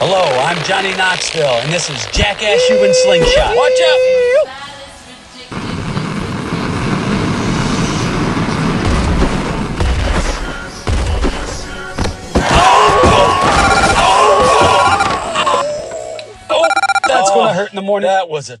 Hello, I'm Johnny Knoxville, and this is Jackass Human Slingshot. Watch out! Oh, that's gonna hurt in the morning. That was a